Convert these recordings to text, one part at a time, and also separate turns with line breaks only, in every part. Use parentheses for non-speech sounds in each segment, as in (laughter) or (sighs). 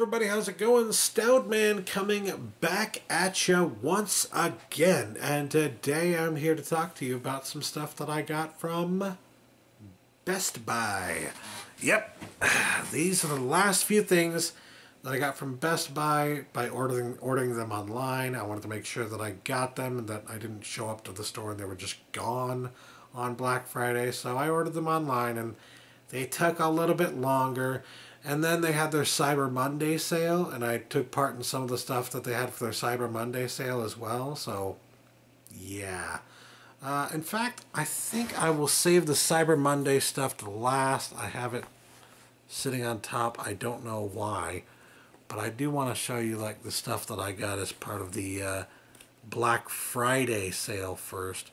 everybody, how's it going? Stoudman coming back at you once again. And today I'm here to talk to you about some stuff that I got from Best Buy. Yep, (sighs) these are the last few things that I got from Best Buy by ordering ordering them online. I wanted to make sure that I got them and that I didn't show up to the store and they were just gone on Black Friday. So I ordered them online and they took a little bit longer. And then they had their Cyber Monday sale, and I took part in some of the stuff that they had for their Cyber Monday sale as well. So, yeah. Uh, in fact, I think I will save the Cyber Monday stuff to last. I have it sitting on top. I don't know why, but I do want to show you like the stuff that I got as part of the uh, Black Friday sale first.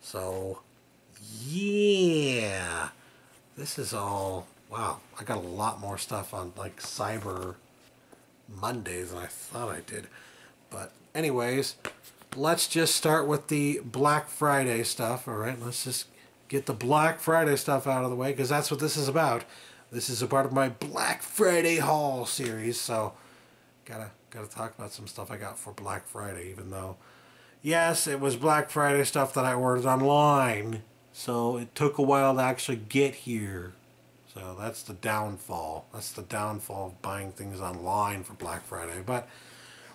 So, yeah. This is all wow, I got a lot more stuff on like Cyber Mondays than I thought I did. But anyways, let's just start with the Black Friday stuff. All right, let's just get the Black Friday stuff out of the way because that's what this is about. This is a part of my Black Friday haul series, so gotta gotta talk about some stuff I got for Black Friday. Even though, yes, it was Black Friday stuff that I ordered online, so it took a while to actually get here. So that's the downfall. That's the downfall of buying things online for Black Friday. But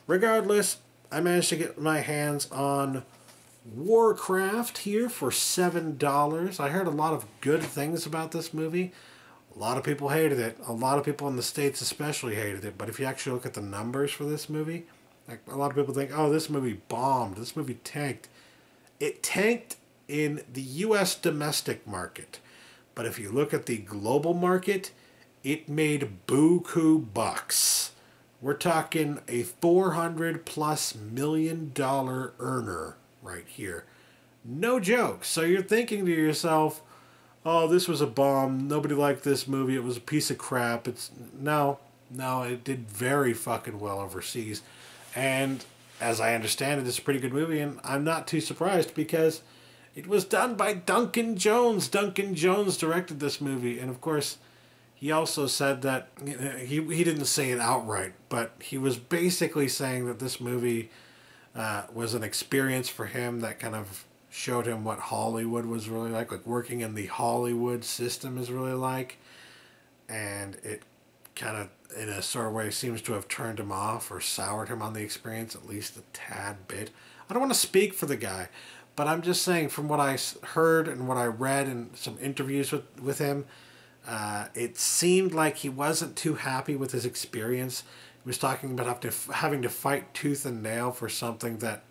regardless, I managed to get my hands on Warcraft here for $7. I heard a lot of good things about this movie. A lot of people hated it. A lot of people in the States especially hated it. But if you actually look at the numbers for this movie, like a lot of people think, oh, this movie bombed. This movie tanked. It tanked in the U.S. domestic market. But if you look at the global market, it made buku bucks. We're talking a 400 plus million dollar earner right here. No joke. So you're thinking to yourself, oh, this was a bomb. Nobody liked this movie. It was a piece of crap. It's no, no, it did very fucking well overseas. And as I understand it, it's a pretty good movie, and I'm not too surprised because it was done by Duncan Jones. Duncan Jones directed this movie, and of course, he also said that he he didn't say it outright, but he was basically saying that this movie uh, was an experience for him that kind of showed him what Hollywood was really like, like working in the Hollywood system is really like, and it kind of in a sort of way seems to have turned him off or soured him on the experience at least a tad bit. I don't want to speak for the guy, but I'm just saying, from what I heard and what I read in some interviews with, with him, uh, it seemed like he wasn't too happy with his experience. He was talking about having to fight tooth and nail for something that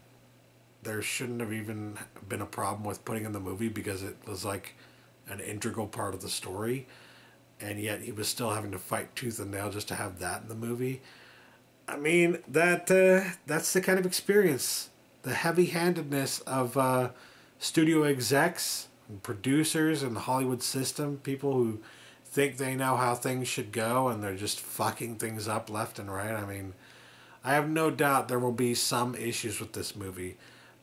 there shouldn't have even been a problem with putting in the movie because it was like an integral part of the story. And yet he was still having to fight tooth and nail just to have that in the movie. I mean, that uh, that's the kind of experience the heavy-handedness of uh, studio execs and producers and the Hollywood system, people who think they know how things should go and they're just fucking things up left and right. I mean, I have no doubt there will be some issues with this movie,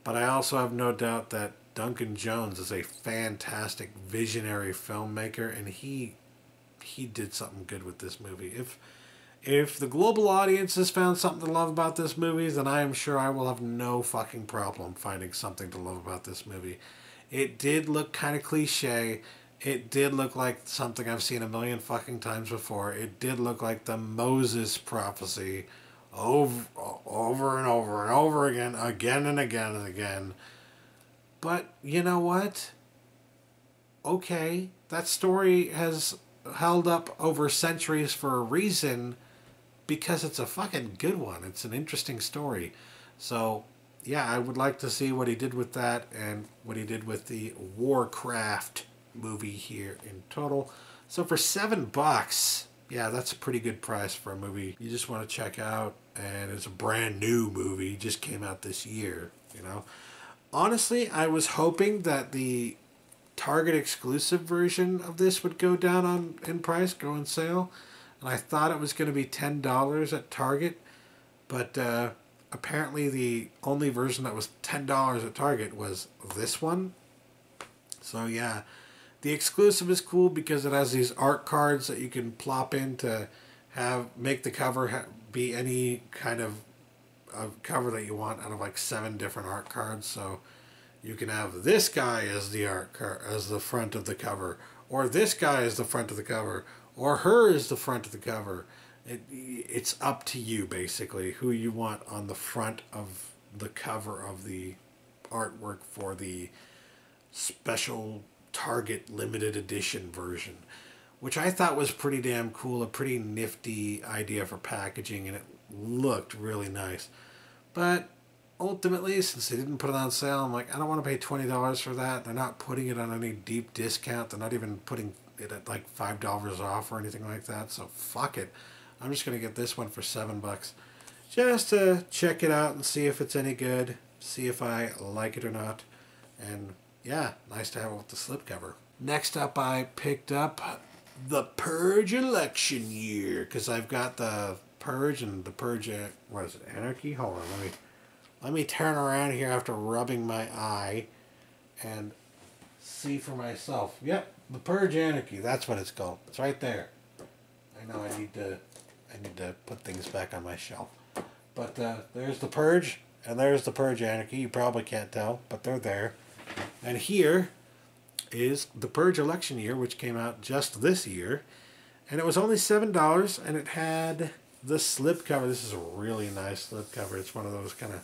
but I also have no doubt that Duncan Jones is a fantastic visionary filmmaker and he he did something good with this movie. If if the global audience has found something to love about this movie, then I am sure I will have no fucking problem finding something to love about this movie. It did look kind of cliche. It did look like something I've seen a million fucking times before. It did look like the Moses prophecy over, over and over and over again, again and again and again. But you know what? Okay, that story has held up over centuries for a reason because it's a fucking good one. It's an interesting story. So, yeah, I would like to see what he did with that and what he did with the Warcraft movie here in total. So for seven bucks, yeah, that's a pretty good price for a movie you just want to check out. And it's a brand new movie, just came out this year, you know. Honestly, I was hoping that the Target exclusive version of this would go down on in price, go on sale and I thought it was going to be ten dollars at Target, but uh, apparently the only version that was ten dollars at Target was this one. So yeah, the exclusive is cool because it has these art cards that you can plop in to have make the cover be any kind of, of cover that you want out of like seven different art cards. So you can have this guy as the art card as the front of the cover, or this guy as the front of the cover, or her is the front of the cover. It, it's up to you basically who you want on the front of the cover of the artwork for the special Target limited edition version, which I thought was pretty damn cool, a pretty nifty idea for packaging, and it looked really nice. But ultimately, since they didn't put it on sale, I'm like, I don't want to pay $20 for that. They're not putting it on any deep discount. They're not even putting it at like $5 off or anything like that. So fuck it. I'm just to get this one for 7 bucks just to check it out and see if it's any good, see if I like it or not. And yeah, nice to have it with the slipcover. Next up, I picked up the Purge election year because I've got the Purge and the Purge, uh, what is it, Anarchy? Hold on, let me let me turn around here after rubbing my eye and see for myself. Yep, the Purge Anarchy. That's what it's called. It's right there. I know I need to I need to put things back on my shelf. But uh, there's the Purge and there's the Purge Anarchy. You probably can't tell, but they're there. And here is the Purge election year, which came out just this year. And it was only $7 and it had the slip cover. This is a really nice slip cover. It's one of those kind of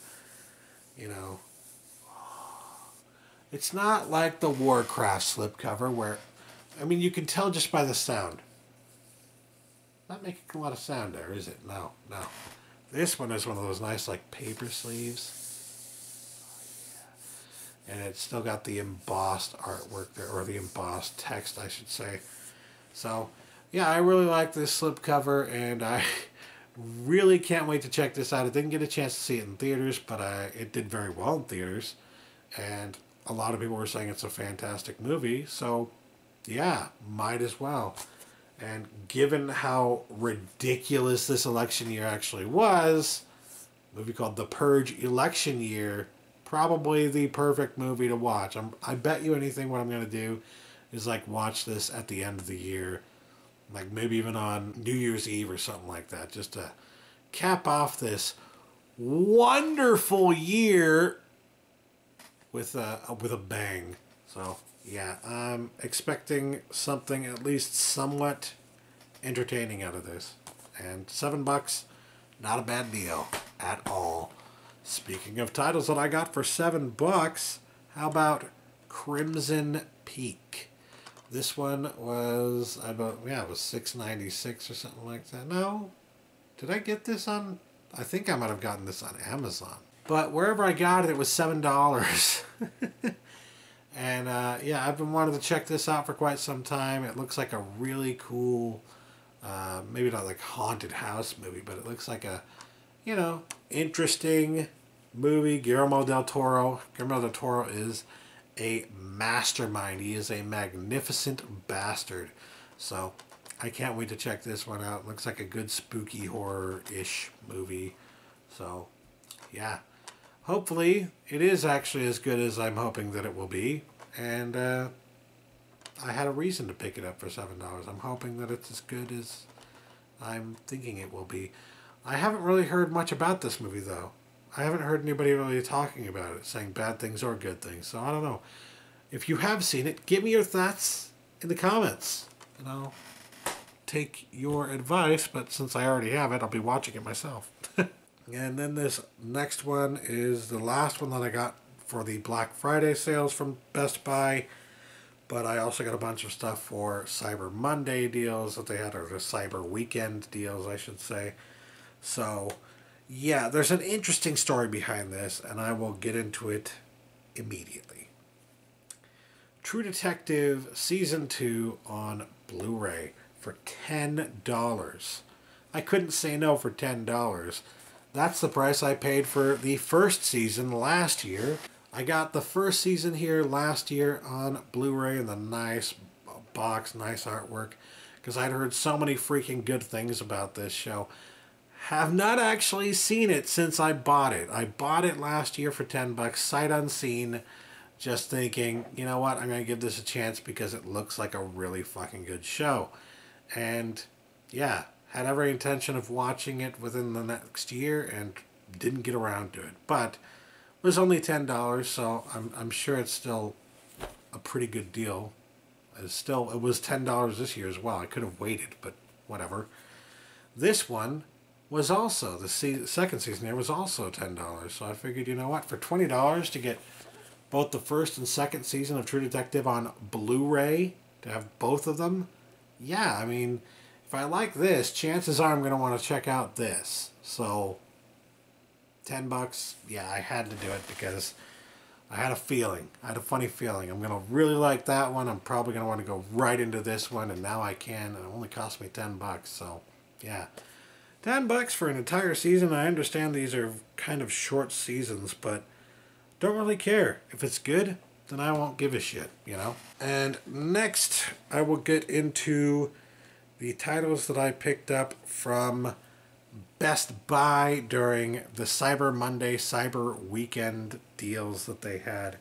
you know, it's not like the Warcraft slipcover where, I mean, you can tell just by the sound. Not making a lot of sound there, is it? No, no. This one is one of those nice, like, paper sleeves. And it's still got the embossed artwork there, or the embossed text, I should say. So, yeah, I really like this slipcover, and I (laughs) really can't wait to check this out. I didn't get a chance to see it in theaters, but I, it did very well in theaters. And a lot of people were saying it's a fantastic movie. So, yeah, might as well. And given how ridiculous this election year actually was, movie called The Purge Election Year, probably the perfect movie to watch. I'm, I bet you anything what I'm going to do is like watch this at the end of the year like maybe even on New Year's Eve or something like that, just to cap off this wonderful year with a with a bang. So yeah, I'm expecting something at least somewhat entertaining out of this, and seven bucks, not a bad deal at all. Speaking of titles that I got for seven bucks, how about Crimson Peak? This one was about yeah, it was six ninety six or something like that. No, did I get this on? I think I might have gotten this on Amazon. But wherever I got it, it was seven dollars. (laughs) and uh, yeah, I've been wanting to check this out for quite some time. It looks like a really cool, uh, maybe not like haunted house movie, but it looks like a, you know, interesting movie. Guillermo del Toro. Guillermo del Toro is a mastermind. He is a magnificent bastard. So I can't wait to check this one out. Looks like a good spooky horror-ish movie. So yeah, hopefully it is actually as good as I'm hoping that it will be. And uh, I had a reason to pick it up for $7. I'm hoping that it's as good as I'm thinking it will be. I haven't really heard much about this movie though. I haven't heard anybody really talking about it, saying bad things or good things. So I don't know. If you have seen it, give me your thoughts in the comments. And I'll take your advice, but since I already have it, I'll be watching it myself. And then this next one is the last one that I got for the Black Friday sales from Best Buy. But I also got a bunch of stuff for Cyber Monday deals that they had, or the Cyber Weekend deals, I should say. So yeah, there's an interesting story behind this, and I will get into it immediately. True Detective Season 2 on Blu ray for $10. I couldn't say no for $10. That's the price I paid for the first season last year. I got the first season here last year on Blu ray in the nice box, nice artwork, because I'd heard so many freaking good things about this show. Have not actually seen it since I bought it. I bought it last year for 10 bucks, sight unseen, just thinking, you know what, I'm going to give this a chance because it looks like a really fucking good show. And yeah, had every intention of watching it within the next year and didn't get around to it. But it was only ten dollars, so I'm I'm sure it's still a pretty good deal. It's still it was ten dollars this year as well. I could have waited, but whatever. This one was also the se- second season here was also ten dollars. So I figured, you know what, for twenty dollars to get both the first and second season of True Detective on Blu-ray to have both of them, yeah, I mean, if I like this, chances are I'm going to want to check out this. So, ten bucks, yeah, I had to do it because I had a feeling. I had a funny feeling. I'm going to really like that one. I'm probably going to want to go right into this one, and now I can. And it only cost me ten bucks, so yeah. 10 bucks for an entire season. I understand these are kind of short seasons, but don't really care. If it's good, then I won't give a shit, you know? And next, I will get into the titles that I picked up from Best Buy during the Cyber Monday, Cyber Weekend deals that they had.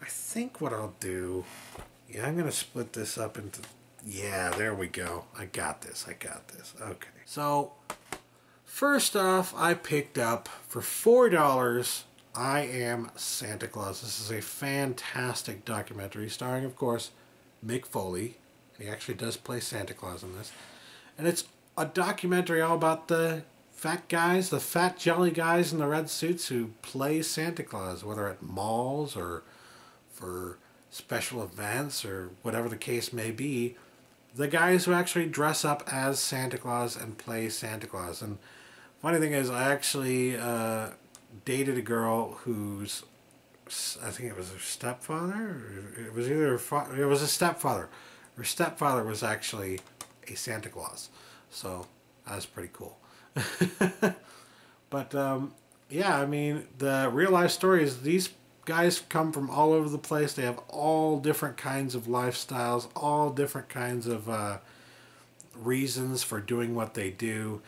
I think what I'll do, yeah, I'm going to split this up into, yeah, there we go. I got this. I got this. Okay. So, first off, I picked up for $4 I Am Santa Claus. This is a fantastic documentary starring, of course, Mick Foley. He actually does play Santa Claus in this. And it's a documentary all about the fat guys, the fat jelly guys in the red suits who play Santa Claus, whether at malls or for special events or whatever the case may be the guys who actually dress up as Santa Claus and play Santa Claus. And funny thing is, I actually uh, dated a girl who's, I think it was her stepfather. It was either her fa- it was a stepfather. Her stepfather was actually a Santa Claus, so that was pretty cool. (laughs) but um, yeah, I mean, the real life story is these guys come from all over the place. They have all different kinds of lifestyles, all different kinds of uh, reasons for doing what they do.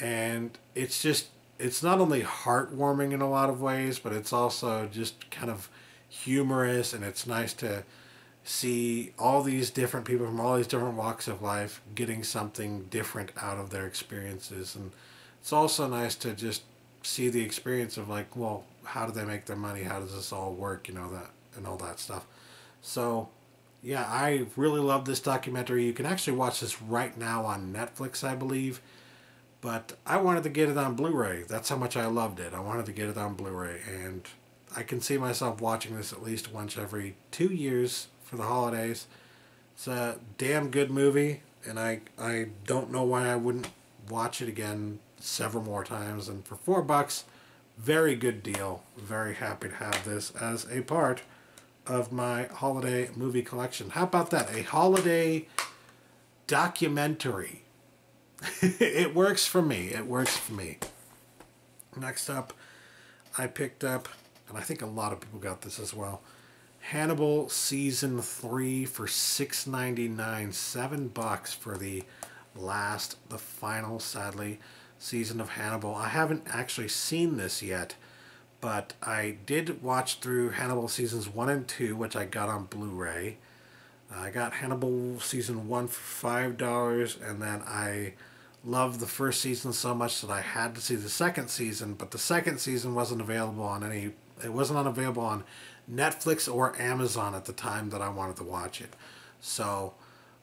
And it's just, it's not only heartwarming in a lot of ways, but it's also just kind of humorous and it's nice to see all these different people from all these different walks of life getting something different out of their experiences. And it's also nice to just see the experience of like, well, how do they make their money? How does this all work? You know that and all that stuff. So, yeah, I really love this documentary. You can actually watch this right now on Netflix, I believe. But I wanted to get it on Blu-ray. That's how much I loved it. I wanted to get it on Blu-ray, and I can see myself watching this at least once every two years for the holidays. It's a damn good movie, and I I don't know why I wouldn't watch it again several more times. And for four bucks very good deal. Very happy to have this as a part of my holiday movie collection. How about that? A holiday documentary. (laughs) it works for me. It works for me. Next up, I picked up, and I think a lot of people got this as well. Hannibal season three for six ninety nine, seven bucks for the last, the final, sadly season of Hannibal. I haven't actually seen this yet, but I did watch through Hannibal seasons 1 and 2, which I got on Blu ray. I got Hannibal season 1 for $5, and then I loved the first season so much that I had to see the second season, but the second season wasn't available on any, it wasn't available on Netflix or Amazon at the time that I wanted to watch it. So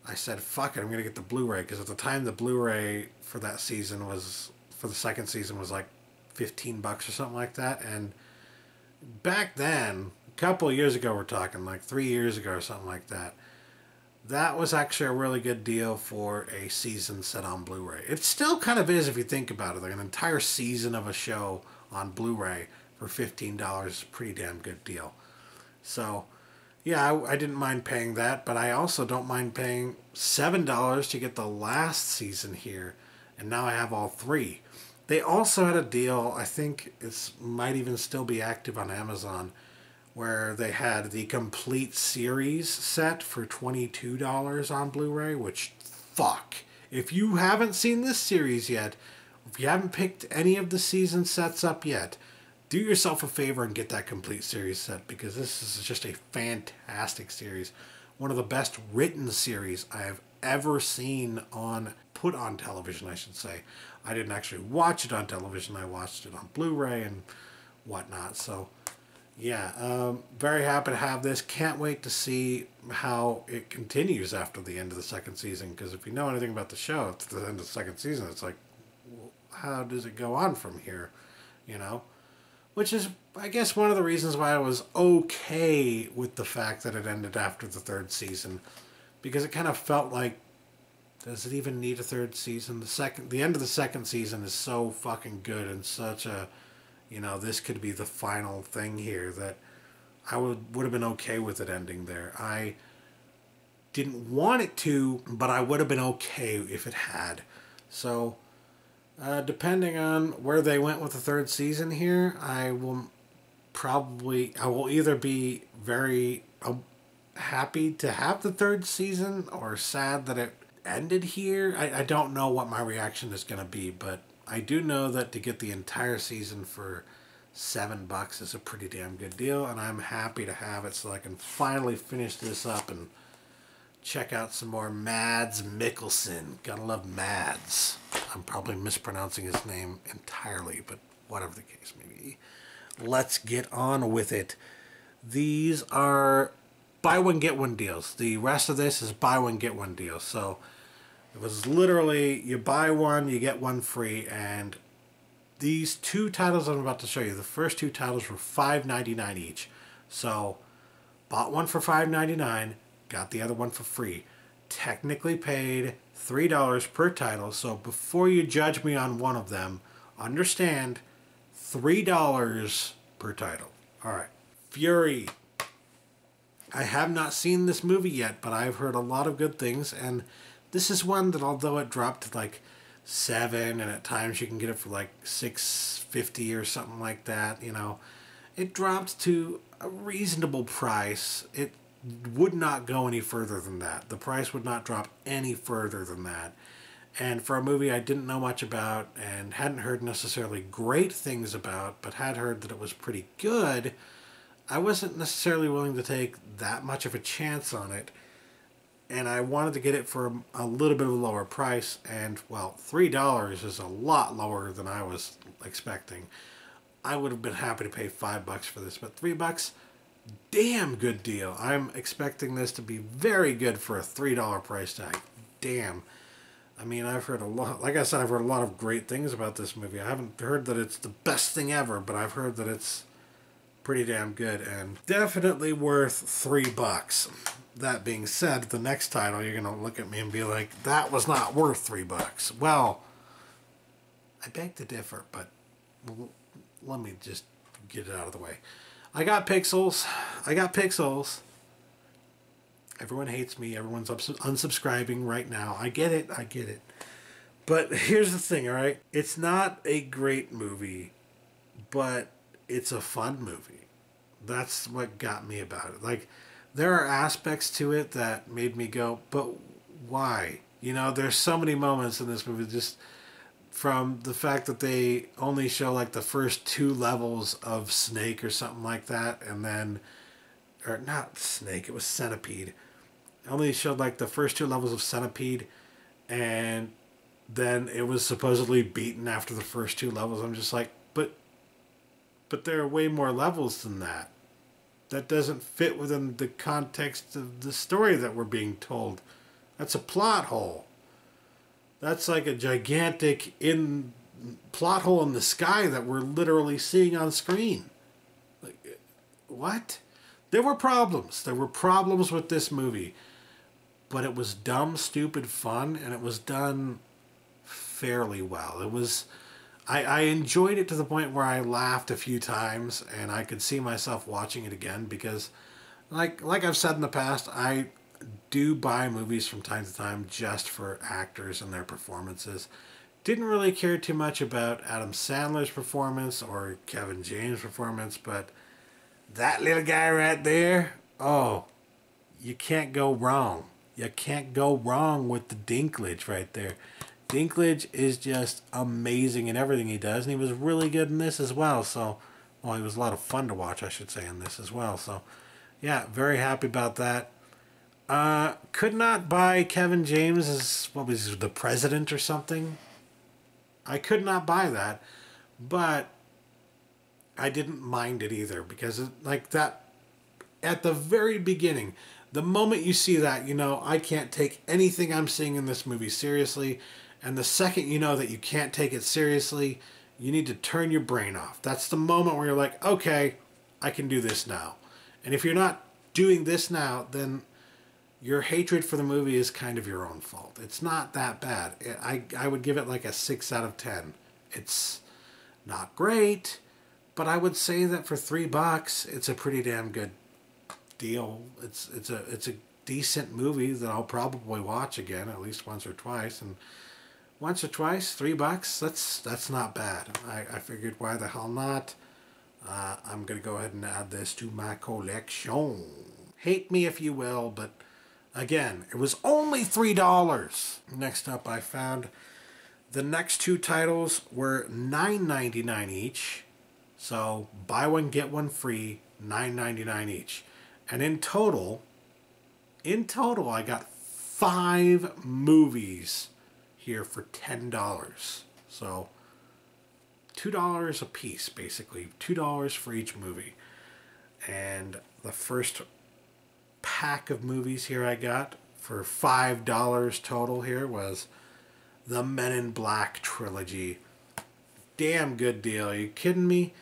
I said, fuck it, I'm going to get the Blu ray, because at the time the Blu ray for that season was for the second season was like 15 bucks or something like that and back then a couple years ago we're talking like three years ago or something like that that was actually a really good deal for a season set on blu-ray it still kind of is if you think about it like an entire season of a show on blu-ray for $15 pretty damn good deal so yeah I, I didn't mind paying that but i also don't mind paying $7 to get the last season here and now I have all three. They also had a deal, I think it might even still be active on Amazon, where they had the complete series set for $22 on Blu-ray, which, fuck. If you haven't seen this series yet, if you haven't picked any of the season sets up yet, do yourself a favor and get that complete series set because this is just a fantastic series. One of the best written series I have ever seen on put on television, I should say. I didn't actually watch it on television. I watched it on Blu-ray and whatnot. So, yeah, um, very happy to have this. Can't wait to see how it continues after the end of the second season. Because if you know anything about the show, at the end of the second season, it's like, how does it go on from here? You know, which is, I guess, one of the reasons why I was okay with the fact that it ended after the third season, because it kind of felt like does it even need a third season? The second, the end of the second season is so fucking good and such a, you know, this could be the final thing here that I would would have been okay with it ending there. I didn't want it to, but I would have been okay if it had. So, uh, depending on where they went with the third season here, I will probably I will either be very uh, happy to have the third season or sad that it ended here. I, I don't know what my reaction is going to be, but I do know that to get the entire season for seven bucks is a pretty damn good deal, and I'm happy to have it so I can finally finish this up and check out some more Mads Mikkelsen. Gotta love Mads. I'm probably mispronouncing his name entirely, but whatever the case may be. Let's get on with it. These are buy one get one deals. The rest of this is buy one get one deals. So it was literally you buy one, you get one free, and these two titles I'm about to show you, the first two titles were $5.99 each. So bought one for $5.99, got the other one for free. Technically paid $3 per title, so before you judge me on one of them, understand $3 per title. Alright. Fury. I have not seen this movie yet, but I've heard a lot of good things, and this is one that although it dropped to like seven, and at times you can get it for like six fifty or something like that, you know, it dropped to a reasonable price. It would not go any further than that. The price would not drop any further than that. And for a movie I didn't know much about and hadn't heard necessarily great things about, but had heard that it was pretty good, I wasn't necessarily willing to take that much of a chance on it and I wanted to get it for a, little bit of a lower price. And well, three dollars is a lot lower than I was expecting. I would have been happy to pay five bucks for this, but three bucks, damn good deal. I'm expecting this to be very good for a three dollar price tag. Damn. I mean, I've heard a lot. Like I said, I've heard a lot of great things about this movie. I haven't heard that it's the best thing ever, but I've heard that it's pretty damn good and definitely worth three bucks that being said, the next title you're gonna look at me and be like, "That was not worth three bucks." Well, I beg to differ, but let me just get it out of the way. I got pixels. I got pixels. Everyone hates me. Everyone's unsubscribing right now. I get it. I get it. But here's the thing, all right? It's not a great movie, but it's a fun movie. That's what got me about it. Like there are aspects to it that made me go, but why? You know, there's so many moments in this movie just from the fact that they only show like the first two levels of Snake or something like that, and then, or not Snake, it was Centipede. Only showed like the first two levels of Centipede, and then it was supposedly beaten after the first two levels. I'm just like, but, but there are way more levels than that that doesn't fit within the context of the story that we're being told. That's a plot hole. That's like a gigantic in plot hole in the sky that we're literally seeing on screen. Like what? There were problems. There were problems with this movie. But it was dumb, stupid fun and it was done fairly well. It was I, I enjoyed it to the point where I laughed a few times and I could see myself watching it again because like like I've said in the past, I do buy movies from time to time just for actors and their performances. Didn't really care too much about Adam Sandler's performance or Kevin James' performance, but that little guy right there, oh, you can't go wrong. You can't go wrong with the Dinklage right there. Dinklage is just amazing in everything he does, and he was really good in this as well. So, well, he was a lot of fun to watch, I should say, in this as well. So, yeah, very happy about that. Uh, could not buy Kevin James as what was the president or something. I could not buy that, but I didn't mind it either because it, like that at the very beginning, the moment you see that, you know, I can't take anything I'm seeing in this movie seriously. And the second you know that you can't take it seriously, you need to turn your brain off. That's the moment where you're like, okay, I can do this now. And if you're not doing this now, then your hatred for the movie is kind of your own fault. It's not that bad. I, I would give it like a 6 out of 10. It's not great, but I would say that for 3 bucks, it's a pretty damn good deal. It's it's a it's a decent movie that I'll probably watch again at least once or twice and once or twice, three bucks. That's that's not bad. I, I figured why the hell not. Uh, I'm gonna go ahead and add this to my collection. Hate me if you will, but again, it was only three dollars. Next up, I found the next two titles were nine ninety nine each. So buy one get one free, nine ninety nine each. And in total, in total, I got five movies here for $10. So $2 a piece, basically. $2 for each movie. And the first pack of movies here I got for $5 total here was the Men in Black trilogy. Damn good deal. Are you kidding me?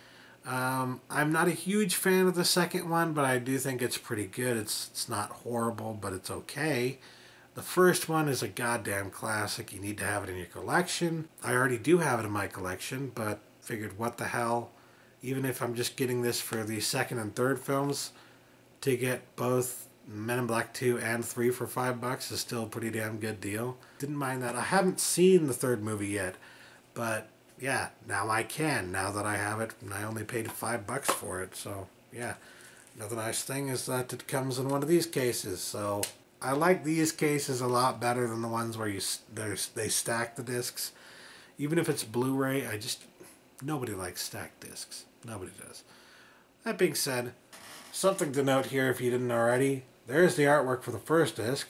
Um, I'm not a huge fan of the second one, but I do think it's pretty good. It's it's not horrible, but it's okay. The first one is a goddamn classic. You need to have it in your collection. I already do have it in my collection, but figured what the hell. Even if I'm just getting this for the second and third films, to get both Men in Black 2 and 3 for 5 bucks is still a pretty damn good deal. Didn't mind that. I haven't seen the third movie yet, but yeah, now I can, now that I have it, and I only paid 5 bucks for it, so yeah. Another nice thing is that it comes in one of these cases, so I like these cases a lot better than the ones where you they stack the discs. Even if it's Blu-ray, I just nobody likes stacked discs. Nobody does. That being said, something to note here if you didn't already. There's the artwork for the first disc.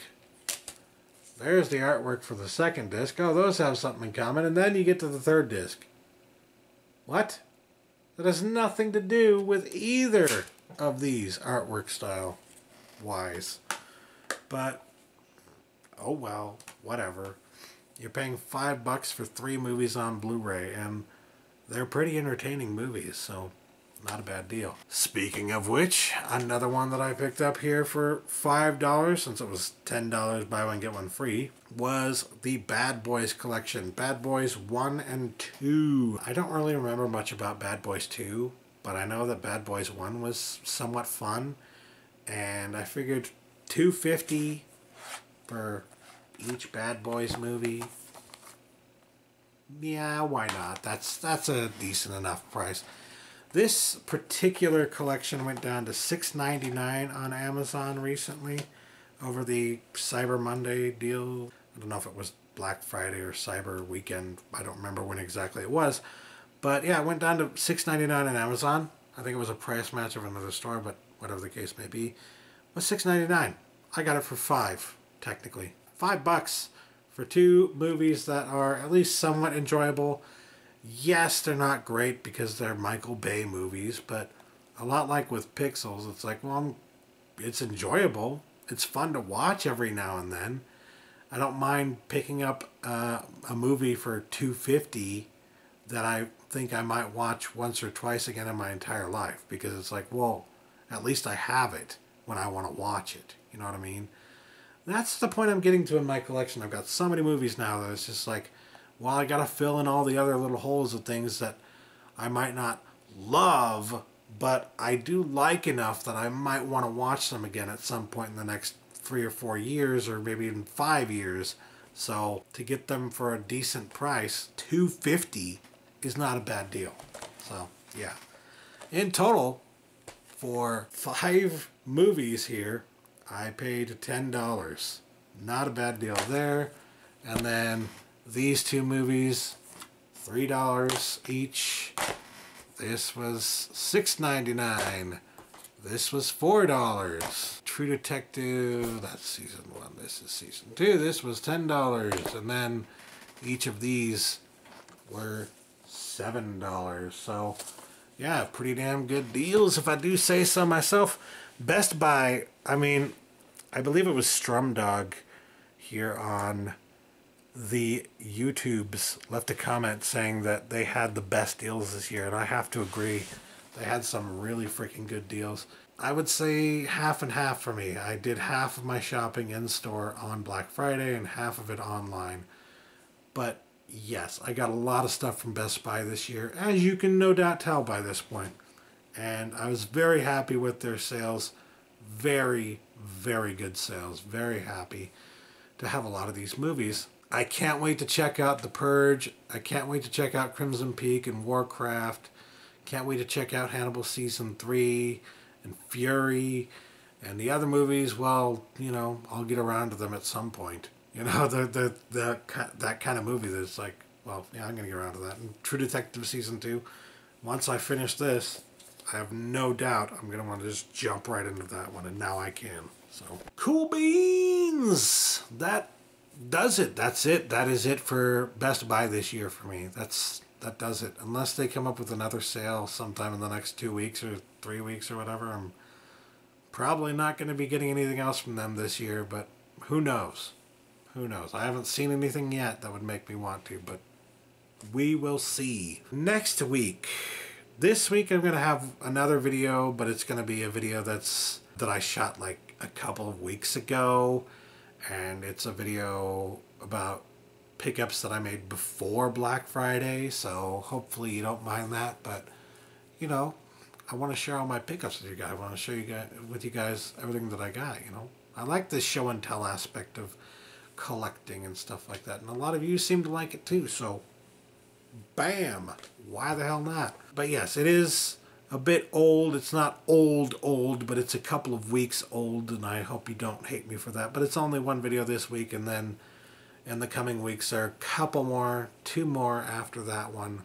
There's the artwork for the second disc. Oh, those have something in common. And then you get to the third disc. What? That has nothing to do with either of these artwork style wise. But, oh well, whatever. You're paying five bucks for three movies on Blu-ray, and they're pretty entertaining movies, so not a bad deal. Speaking of which, another one that I picked up here for $5, since it was $10 buy one, get one free, was the Bad Boys collection. Bad Boys 1 and 2. I don't really remember much about Bad Boys 2, but I know that Bad Boys 1 was somewhat fun, and I figured 250 for each Bad Boys movie. Yeah, why not? That's that's a decent enough price. This particular collection went down to $6.99 on Amazon recently over the Cyber Monday deal. I don't know if it was Black Friday or Cyber Weekend. I don't remember when exactly it was. But yeah, it went down to $6.99 on Amazon. I think it was a price match of another store, but whatever the case may be. It was $6.99. I got it for five, technically. Five bucks for two movies that are at least somewhat enjoyable. Yes, they're not great because they're Michael Bay movies, but a lot like with Pixels, it's like, well, I'm, it's enjoyable. It's fun to watch every now and then. I don't mind picking up uh, a movie for 250 that I think I might watch once or twice again in my entire life because it's like, well, at least I have it when I want to watch it. You know what I mean? That's the point I'm getting to in my collection. I've got so many movies now that it's just like, well, I got to fill in all the other little holes of things that I might not love, but I do like enough that I might want to watch them again at some point in the next three or four years, or maybe even five years. So to get them for a decent price, 250 is not a bad deal. So yeah. In total, for five movies here, I paid $10. Not a bad deal there. And then these two movies, $3 each. This was $6.99. This was $4. True Detective, that's season one. This is season two. This was $10. And then each of these were $7. So, yeah, pretty damn good deals if I do say so myself. Best Buy, I mean, I believe it was Strumdog here on the YouTubes left a comment saying that they had the best deals this year, and I have to agree. They had some really freaking good deals. I would say half and half for me. I did half of my shopping in store on Black Friday and half of it online. But yes, I got a lot of stuff from Best Buy this year, as you can no doubt tell by this point. And I was very happy with their sales. Very, very good sales. Very happy to have a lot of these movies. I can't wait to check out The Purge. I can't wait to check out Crimson Peak and Warcraft. Can't wait to check out Hannibal Season 3 and Fury and the other movies. Well, you know, I'll get around to them at some point. (laughs) You know, the, the, the, that kind of movie that's like, well, yeah, I'm going to get around to that. And True Detective Season 2. Once I finish this, I have no doubt I'm going to want to just jump right into that one, and now I can. So, cool beans! That does it. That's it. That is it for Best Buy this year for me. That's that does it. Unless they come up with another sale sometime in the next two weeks or three weeks or whatever, I'm probably not going to be getting anything else from them this year. But who knows? Who knows? I haven't seen anything yet that would make me want to, but we will see. Next week, this week I'm going to have another video, but it's going to be a video that's that I shot like a couple of weeks ago and it's a video about pickups that I made before Black Friday, so hopefully you don't mind that, but you know, I want to share all my pickups with you guys. I want to show you guys with you guys everything that I got, you know. I like this show and tell aspect of collecting and stuff like that, and a lot of you seem to like it too, so bam, why the hell not? But yes, it is a bit old. It's not old, old, but it's a couple of weeks old, and I hope you don't hate me for that. But it's only one video this week, and then in the coming weeks, there are a couple more, two more after that one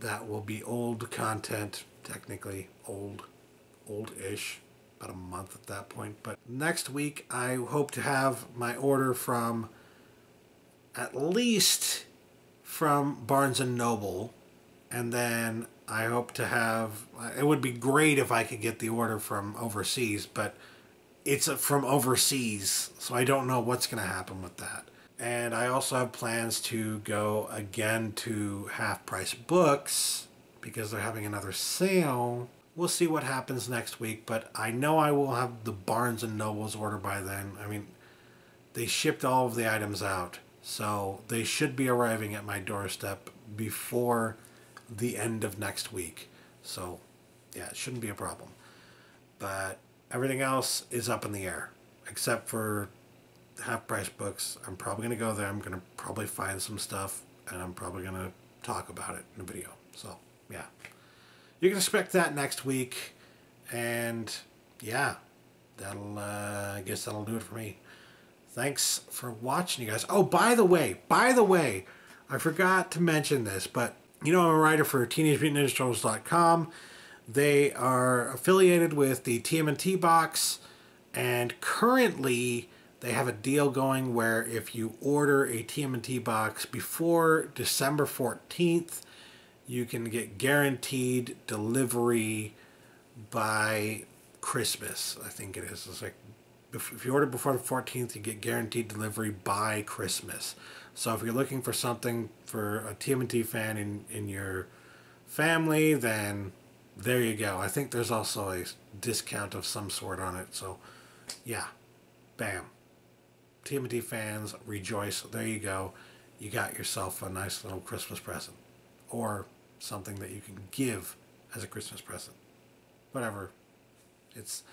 that will be old content, technically old, old-ish, about a month at that point. But next week, I hope to have my order from at least from Barnes & Noble, and then I hope to have. It would be great if I could get the order from overseas, but it's from overseas, so I don't know what's going to happen with that. And I also have plans to go again to Half Price Books because they're having another sale. We'll see what happens next week, but I know I will have the Barnes and Nobles order by then. I mean, they shipped all of the items out, so they should be arriving at my doorstep before the end of next week. So, yeah, it shouldn't be a problem. But everything else is up in the air, except for half price books. I'm probably going to go there. I'm going to probably find some stuff, and I'm probably going to talk about it in a video. So, yeah. You can expect that next week. And, yeah, that'll, uh, I guess that'll do it for me. Thanks for watching, you guys. Oh, by the way, by the way, I forgot to mention this, but you know, I'm a writer for TeenageMutantNinjaTurtles.com. They are affiliated with the TMNT box, and currently they have a deal going where if you order a TMNT box before December 14th, you can get guaranteed delivery by Christmas. I think it is. It's like if you order before the 14th, you get guaranteed delivery by Christmas. So if you're looking for something for a TMNT fan in, in your family, then there you go. I think there's also a discount of some sort on it. So yeah, bam. TMNT fans, rejoice. There you go. You got yourself a nice little Christmas present. Or something that you can give as a Christmas present. Whatever. It's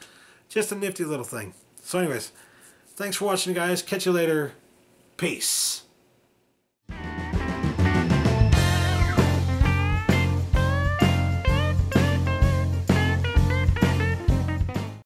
just a nifty little thing. So anyways, thanks for watching guys. Catch you later. Peace.